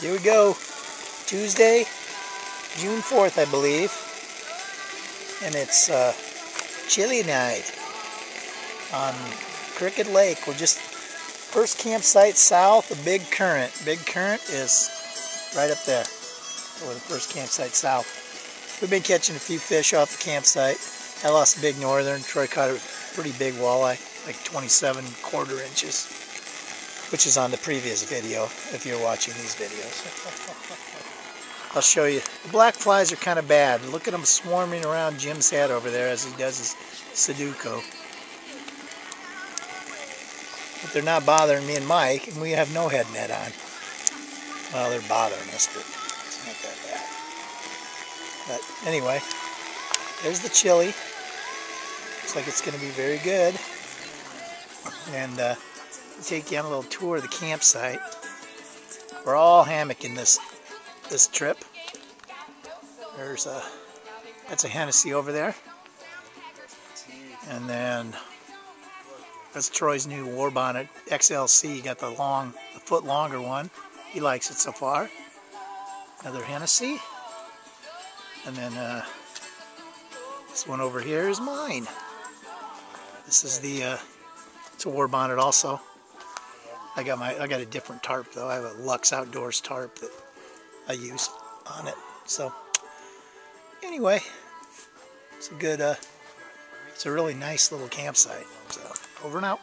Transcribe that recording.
Here we go. Tuesday, June 4th, I believe. And it's uh, chilly night on Crooked Lake. We're just first campsite south of Big Current. Big Current is right up there. We're the first campsite south. We've been catching a few fish off the campsite. I lost a big northern. Troy caught a pretty big walleye, like 27 quarter inches, which is on the previous video if you're watching these videos. I'll show you. The black flies are kind of bad. Look at them swarming around Jim's head over there as he does his Sudoku. But they're not bothering me and Mike, and we have no head net on. Well, they're bothering us, but it's not that bad. But anyway, there's the chili. Looks like it's going to be very good. And uh, take you on a little tour of the campsite. We're all hammocking this this trip. There's a that's a Hennessy over there. And then that's Troy's new Warbonnet XLC. Got the long, the foot longer one. He likes it so far. Another Hennessy. And then uh, this one over here is mine. This is the uh, it's a Warbonnet also. I got my I got a different tarp though. I have a Lux Outdoors tarp that I use on it. So anyway, it's a good uh, it's a really nice little campsite. So over and out.